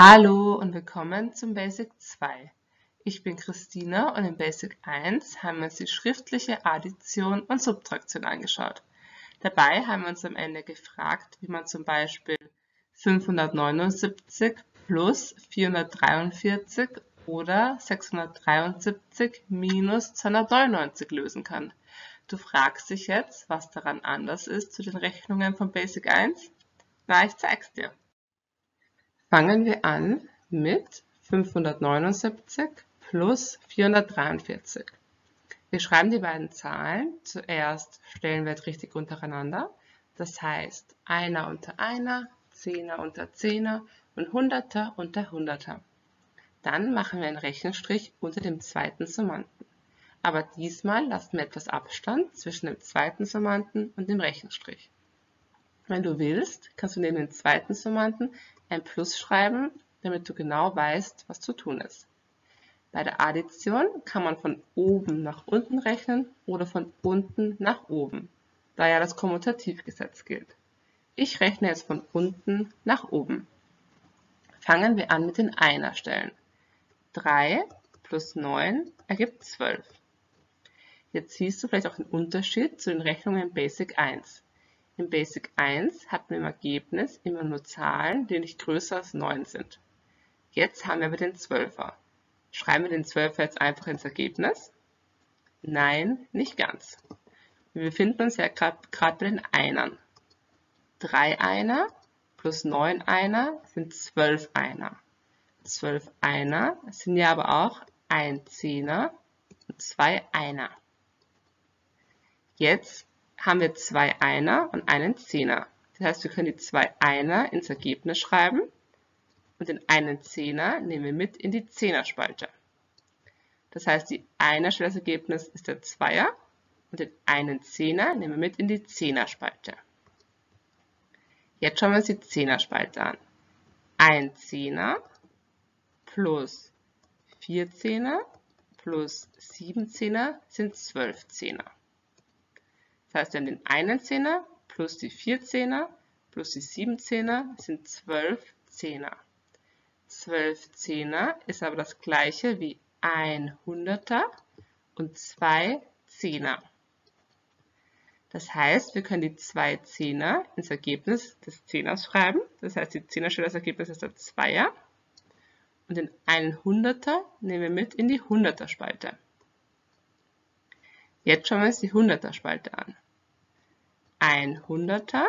Hallo und willkommen zum Basic 2. Ich bin Christina und in Basic 1 haben wir uns die schriftliche Addition und Subtraktion angeschaut. Dabei haben wir uns am Ende gefragt, wie man zum Beispiel 579 plus 443 oder 673 minus 299 lösen kann. Du fragst dich jetzt, was daran anders ist zu den Rechnungen von Basic 1? Na, ich zeig's dir. Fangen wir an mit 579 plus 443. Wir schreiben die beiden Zahlen zuerst stellenwertrichtig untereinander. Das heißt Einer unter Einer, Zehner unter Zehner und Hunderter unter Hunderter. Dann machen wir einen Rechenstrich unter dem zweiten Summanden. Aber diesmal lassen wir etwas Abstand zwischen dem zweiten Summanden und dem Rechenstrich. Wenn du willst, kannst du neben dem zweiten Summanden ein Plus schreiben, damit du genau weißt, was zu tun ist. Bei der Addition kann man von oben nach unten rechnen oder von unten nach oben, da ja das Kommutativgesetz gilt. Ich rechne jetzt von unten nach oben. Fangen wir an mit den Einerstellen. 3 plus 9 ergibt 12. Jetzt siehst du vielleicht auch den Unterschied zu den Rechnungen Basic 1. In Basic 1 hatten wir im Ergebnis immer nur Zahlen, die nicht größer als 9 sind. Jetzt haben wir aber den 12er. Schreiben wir den 12er jetzt einfach ins Ergebnis? Nein, nicht ganz. Wir befinden uns ja gerade bei den Einern. 3 Einer plus 9 Einer sind 12 Einer. 12 Einer sind ja aber auch ein Zehner und zwei Einer. Jetzt haben wir zwei Einer und einen Zehner. Das heißt, wir können die zwei Einer ins Ergebnis schreiben und den einen Zehner nehmen wir mit in die Zehnerspalte. Das heißt, die Einerstelle als Ergebnis ist der Zweier und den einen Zehner nehmen wir mit in die Zehnerspalte. Jetzt schauen wir uns die Zehnerspalte an. Ein Zehner plus vier Zehner plus sieben Zehner sind zwölf Zehner. Das heißt, wir haben den einen Zehner plus die vier Zehner plus die sieben Zehner sind zwölf Zehner. Zwölf Zehner ist aber das gleiche wie ein Hunderter und zwei Zehner. Das heißt, wir können die zwei Zehner ins Ergebnis des Zehners schreiben. Das heißt, die Zehnerstelle als Ergebnis ist der Zweier. Und den einen Hunderter nehmen wir mit in die Hunderter-Spalte. Jetzt schauen wir uns die Hunderter-Spalte an. Ein Hunderter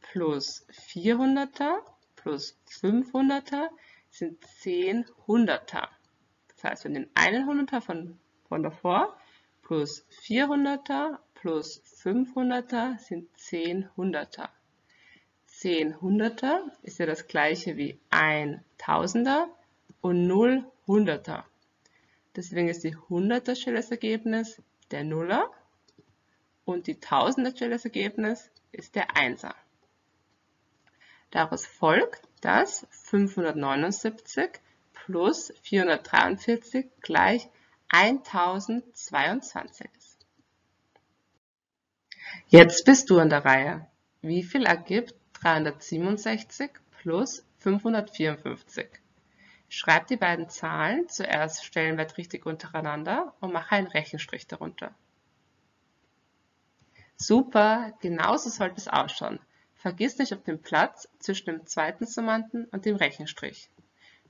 plus 400er plus 500er sind 10 Hunderter. Das heißt, wir nehmen einen Hunderter von, von davor plus 400er plus 500er sind 10 Hunderter. 10 Hunderter ist ja das gleiche wie ein Tausender und 0 Hunderter. Deswegen ist die Hunderterstelle das Ergebnis der Nuller und die Tausenderstelle das Ergebnis ist der Einser. Daraus folgt, dass 579 plus 443 gleich 1022 ist. Jetzt bist du an der Reihe. Wie viel ergibt 367 plus 554? Schreib die beiden Zahlen zuerst stellenwertrichtig untereinander und mache einen Rechenstrich darunter. Super, genauso sollte es ausschauen. Vergiss nicht auf den Platz zwischen dem zweiten Summanden und dem Rechenstrich.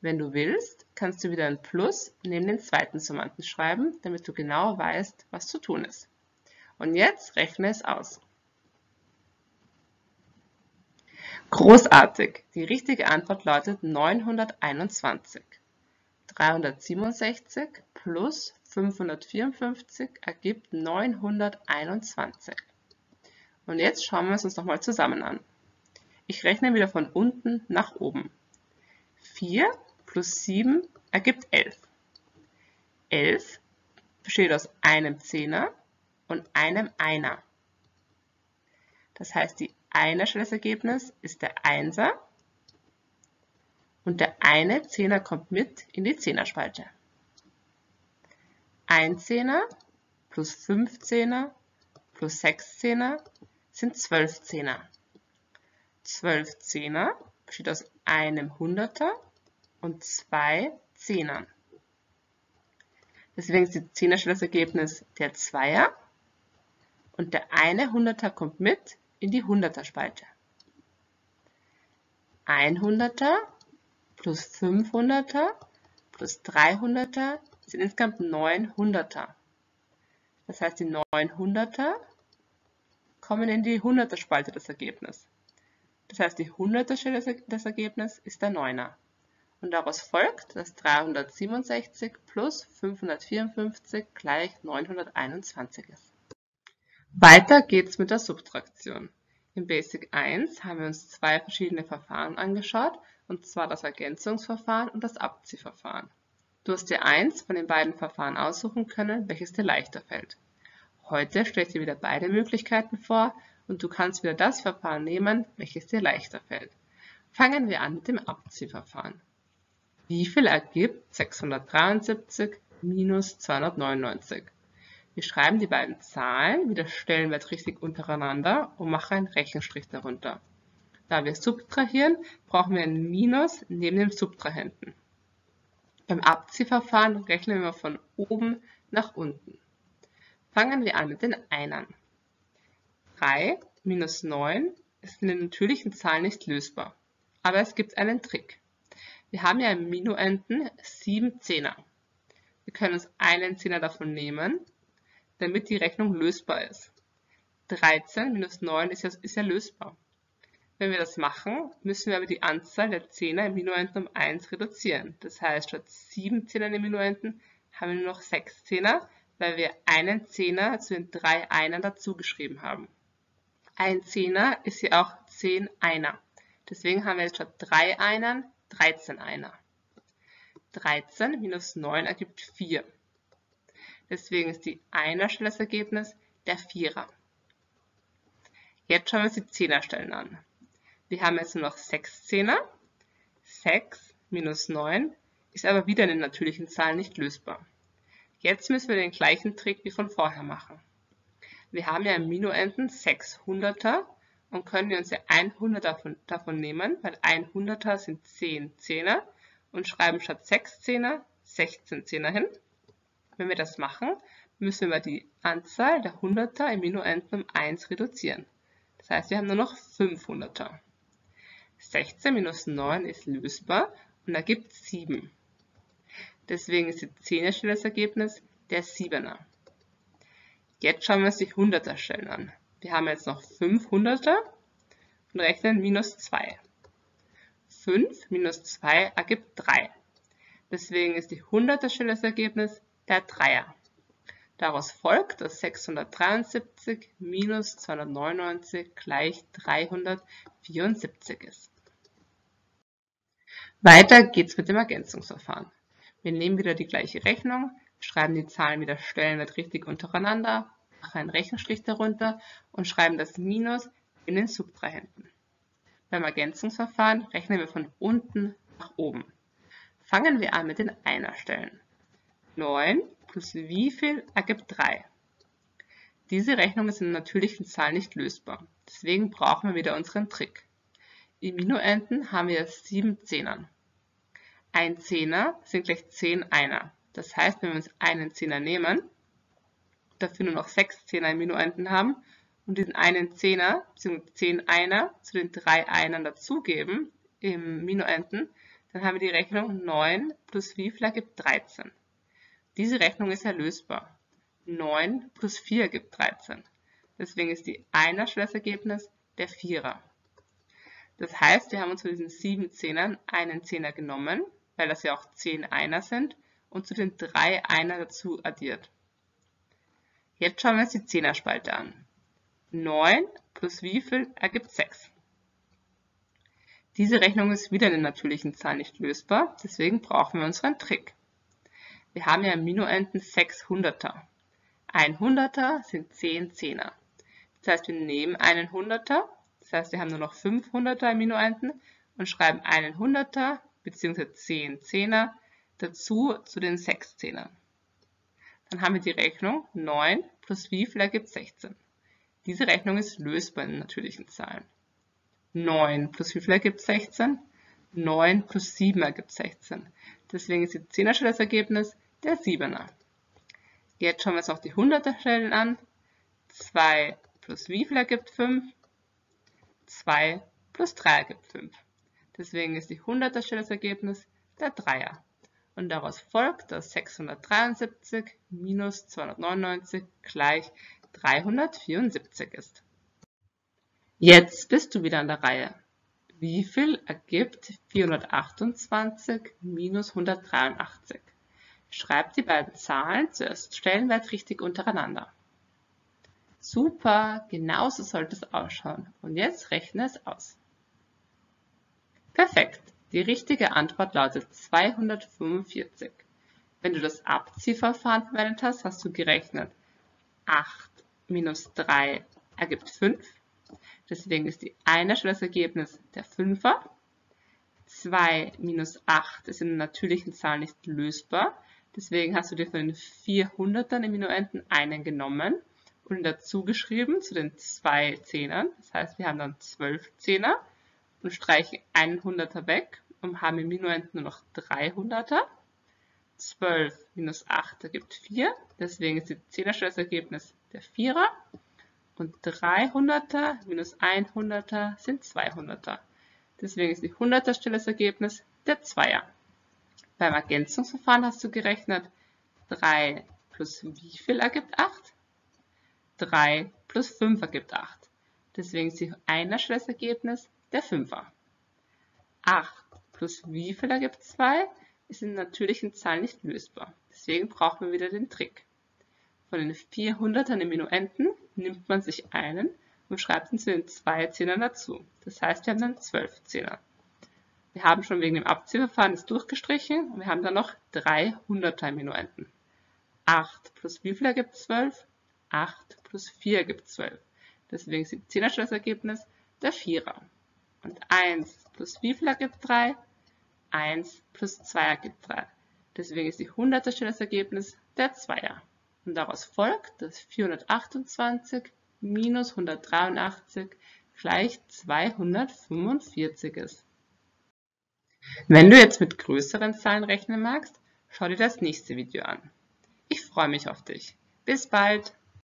Wenn du willst, kannst du wieder ein Plus neben den zweiten Summanden schreiben, damit du genau weißt, was zu tun ist. Und jetzt rechne es aus. Großartig! Die richtige Antwort lautet 921. 367 plus 554 ergibt 921. Und jetzt schauen wir es uns nochmal zusammen an. Ich rechne wieder von unten nach oben. 4 plus 7 ergibt 11. 11 besteht aus einem Zehner und einem Einer. Das heißt, die Einerstellesergebnis ist der Einser und der eine Zehner kommt mit in die Zehnerspalte. Ein Zehner plus 5 Zehner plus 6 Zehner sind 12 Zehner. 12 Zehner besteht aus einem Hunderter und zwei Zehnern. Deswegen ist die Ergebnis der Zweier und der eine Hunderter kommt mit in die Hunderter-Spalte. Ein Hunderter plus 500er plus 300er sind insgesamt 900er. Das heißt, die 900er kommen in die 100er Spalte des Ergebnisses. Das heißt, die 100er Stelle des Ergebnisses ist der 9er. Und daraus folgt, dass 367 plus 554 gleich 921 ist. Weiter geht's mit der Subtraktion. In Basic 1 haben wir uns zwei verschiedene Verfahren angeschaut, und zwar das Ergänzungsverfahren und das Abziehverfahren. Du hast dir eins von den beiden Verfahren aussuchen können, welches dir leichter fällt. Heute stelle ich dir wieder beide Möglichkeiten vor und du kannst wieder das Verfahren nehmen, welches dir leichter fällt. Fangen wir an mit dem Abziehverfahren. Wie viel ergibt 673 minus 299? Wir schreiben die beiden Zahlen wie der Stellenwert richtig untereinander und machen einen Rechenstrich darunter. Da wir subtrahieren, brauchen wir ein Minus neben dem Subtrahenten. Beim Abziehverfahren rechnen wir von oben nach unten. Fangen wir an mit den Einern. 3 minus 9 ist in den natürlichen Zahlen nicht lösbar. Aber es gibt einen Trick. Wir haben ja im Minuenden 7 Zehner. Wir können uns einen Zehner davon nehmen, damit die Rechnung lösbar ist. 13 minus 9 ist ja, ist ja lösbar. Wenn wir das machen, müssen wir aber die Anzahl der Zehner im Minuenden um 1 reduzieren. Das heißt, statt 7 Zehner im Minuenden haben wir nur noch 6 Zehner, weil wir einen Zehner zu den drei Einern dazugeschrieben haben. Ein Zehner ist hier auch 10 Einer. Deswegen haben wir jetzt statt 3 Einern 13 Einer. 13 minus 9 ergibt 4. Deswegen ist die Einerstelle das Ergebnis der Vierer. Jetzt schauen wir uns die Zehnerstellen an. Wir haben jetzt nur noch 6 Zehner. 6 minus 9 ist aber wieder in den natürlichen Zahlen nicht lösbar. Jetzt müssen wir den gleichen Trick wie von vorher machen. Wir haben ja im Minuenden 600er und können wir uns ja 100 davon, davon nehmen, weil 100er sind 10 Zehner und schreiben statt 6 Zehner 16 Zehner hin. Wenn wir das machen, müssen wir die Anzahl der 100er im Minuenden um 1 reduzieren. Das heißt, wir haben nur noch 500er. 16 minus 9 ist lösbar und ergibt 7. Deswegen ist die 10er Stelle das Ergebnis der 7er. Jetzt schauen wir uns die 100er Stellen an. Wir haben jetzt noch 500er und rechnen minus 2. 5 minus 2 ergibt 3. Deswegen ist die 100er Stelle das Ergebnis der 3er. Daraus folgt, dass 673 minus 299 gleich 374 ist. Weiter geht's mit dem Ergänzungsverfahren. Wir nehmen wieder die gleiche Rechnung, schreiben die Zahlen wieder stellenwert richtig untereinander, machen einen Rechenstrich darunter und schreiben das Minus in den Subtrahenten. Beim Ergänzungsverfahren rechnen wir von unten nach oben. Fangen wir an mit den Einerstellen. 9 plus wie viel ergibt 3. Diese Rechnung ist in natürlichen Zahlen nicht lösbar. Deswegen brauchen wir wieder unseren Trick. Im Minuenden haben wir 7 Zehnern. Ein Zehner sind gleich 10 Einer. Das heißt, wenn wir uns einen Zehner nehmen, dafür nur noch 6 Zehner im Minuenden haben und diesen einen Zehner, bzw. 10 Einer, zu den 3 Einern dazugeben im Minuenden, dann haben wir die Rechnung 9 plus wie viel ergibt 13. Diese Rechnung ist erlösbar. 9 plus 4 gibt 13. Deswegen ist die Einerstelle das Ergebnis der Vierer. Das heißt, wir haben uns zu diesen 7 Zehnern einen Zehner genommen weil das ja auch 10 Einer sind, und zu den 3 Einer dazu addiert. Jetzt schauen wir uns die Zehnerspalte an. 9 plus wie viel ergibt 6. Diese Rechnung ist wieder in den natürlichen Zahlen nicht lösbar, deswegen brauchen wir unseren Trick. Wir haben ja im Minuenden 6 Hunderter. Ein Hunderter sind 10 Zehner. Das heißt, wir nehmen einen Hunderter, das heißt, wir haben nur noch 5 Hunderter im Minuenden und schreiben einen Hunderter bzw. 10 Zehner dazu zu den 6 Zehnern. Dann haben wir die Rechnung 9 plus wie viel ergibt 16. Diese Rechnung ist lösbar in natürlichen Zahlen. 9 plus wie viel ergibt 16? 9 plus 7 ergibt 16. Deswegen ist die 10er Stelle das Ergebnis der 7er. Jetzt schauen wir uns noch die 100er Stellen an. 2 plus wie viel ergibt 5? 2 plus 3 ergibt 5. Deswegen ist die 100er Stelle das Ergebnis der 3er. Und daraus folgt, dass 673 minus 299 gleich 374 ist. Jetzt bist du wieder an der Reihe. Wie viel ergibt 428 minus 183? Schreib die beiden Zahlen zuerst stellenwert richtig untereinander. Super, genauso sollte es ausschauen. Und jetzt rechne es aus. Perfekt, die richtige Antwort lautet 245. Wenn du das Abziehverfahren verwendet hast, hast du gerechnet 8 minus 3 ergibt 5. Deswegen ist die eine Stelle das Ergebnis der Fünfer. 2 minus 8 ist in den natürlichen Zahlen nicht lösbar. Deswegen hast du dir von den 400ern im Minuenden einen genommen und dazu geschrieben zu den zwei Zehnern. Das heißt, wir haben dann 12 Zehner und streichen 100er weg und haben im Minuend nur noch 300er. 12 minus 8 ergibt 4, deswegen ist die 10er das Ergebnis der 4er. Und 300er minus 100er sind 200er. Deswegen ist die 100er Stelle das Ergebnis der 2er. Beim Ergänzungsverfahren hast du gerechnet 3 plus wie viel ergibt 8? 3 plus 5 ergibt 8. Deswegen ist die 1er Stelle das Ergebnis der 5er. 8 plus wie viel ergibt 2 ist in natürlichen Zahlen nicht lösbar. Deswegen brauchen wir wieder den Trick. Von den 400ern im Minuenden nimmt man sich einen und schreibt ihn zu den zwei Zehnern dazu. Das heißt, wir haben dann 12 Zehner. Wir haben schon wegen dem Abziehverfahren das durchgestrichen und wir haben dann noch 300er im Minuenden. 8 plus wie viel ergibt 12? 8 plus 4 ergibt 12. Deswegen ist die Zehnerstelle das Ergebnis der Vierer. Und 1 plus wie viel ergibt 3? 1 plus 2 ergibt 3. Deswegen ist die 100er Stelle das Ergebnis der Zweier. Und daraus folgt, dass 428 minus 183 gleich 245 ist. Wenn du jetzt mit größeren Zahlen rechnen magst, schau dir das nächste Video an. Ich freue mich auf dich. Bis bald!